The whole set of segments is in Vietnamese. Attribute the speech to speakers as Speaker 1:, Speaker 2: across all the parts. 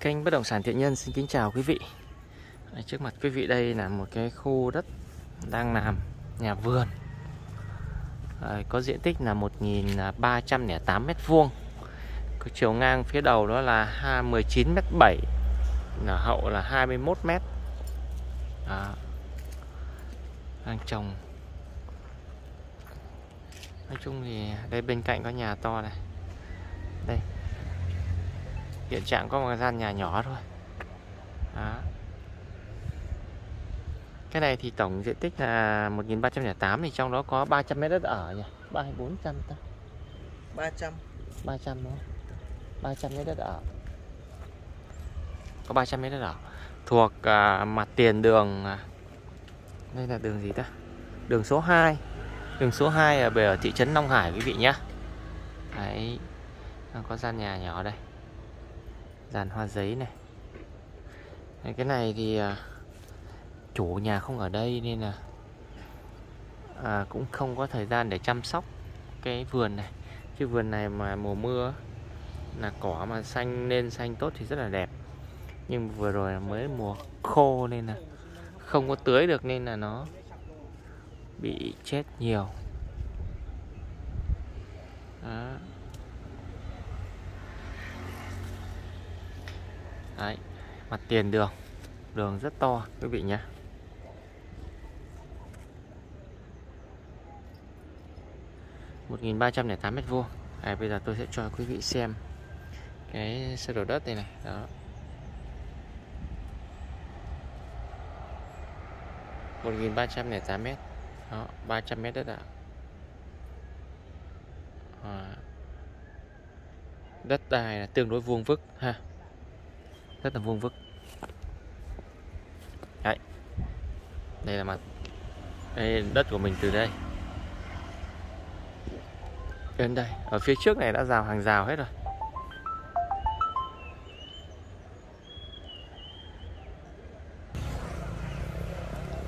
Speaker 1: Kênh Bất Động Sản Thiện Nhân. Xin kính chào quý vị. Trước mặt quý vị đây là một cái khu đất đang làm nhà vườn. Có diện tích là 1.308 m2 Có chiều ngang phía đầu đó là 19 m 7 là Hậu là 21 m Đó. Đang trồng. Nói chung thì đây bên cạnh có nhà to này hiện trạng có một gian nhà nhỏ thôi. Đó. cái này thì tổng diện tích là 1308 thì trong đó có 300 mét đất ở nhỉ? 3 hay 400 ta?
Speaker 2: 300
Speaker 1: 300 đúng không? 300 mét đất ở. Có 300 mét đất ở. Thuộc à, mặt tiền đường à, đây là đường gì ta? Đường số 2 đường số 2 ở về ở thị trấn Long Hải quý vị nhé đấy. Có gian nhà nhỏ đây dàn hoa giấy này. Cái này thì à, chủ nhà không ở đây nên là à, cũng không có thời gian để chăm sóc cái vườn này. Cái vườn này mà mùa mưa là cỏ mà xanh nên xanh tốt thì rất là đẹp. Nhưng vừa rồi mới mùa khô nên là không có tưới được nên là nó bị chết nhiều. Đó. Đấy, mặt tiền đường. Đường rất to quý vị nhé. một nghìn ba trăm lẻ tám mét vuông. À, Bây giờ tôi sẽ cho quý vị xem Cái sơ đồ đất này này. Đó. một nghìn ba trăm lẻ tám mét. Đó, 300 mét đất ạ. À. Đất đai là tương đối vuông vức ha rất là vuông vức. Đấy. Đây là mặt, đây đất của mình từ đây. Đến đây. Ở phía trước này đã rào hàng rào hết rồi.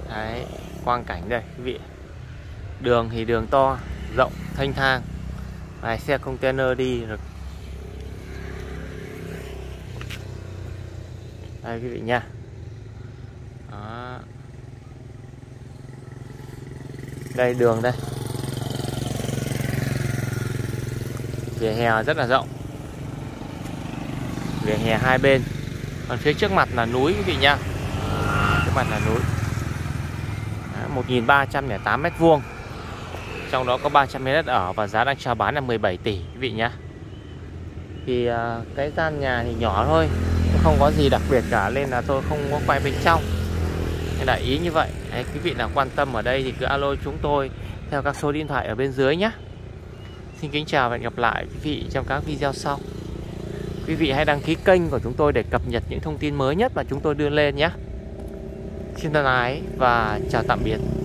Speaker 1: Đấy, quang cảnh đây, quý vị. Đường thì đường to, rộng, thanh thang. Vài xe container đi rồi đây, quý vị nha. Đó. đây, đường đây. Vỉa hè rất là rộng. Vỉa hè hai bên. Còn phía trước mặt là núi, quý vị nha. Trước mặt là núi. 1.308 mét vuông. Trong đó có 300 mét đất ở và giá đang chào bán là 17 tỷ, quý vị nhá thì à, cái gian nhà thì nhỏ thôi không có gì đặc biệt cả nên là tôi không có quay bên trong. Nên là ý như vậy. Đấy, quý vị nào quan tâm ở đây thì cứ alo chúng tôi theo các số điện thoại ở bên dưới nhé Xin kính chào và hẹn gặp lại quý vị trong các video sau. Quý vị hãy đăng ký kênh của chúng tôi để cập nhật những thông tin mới nhất mà chúng tôi đưa lên nhé Xin thân ái và chào tạm biệt.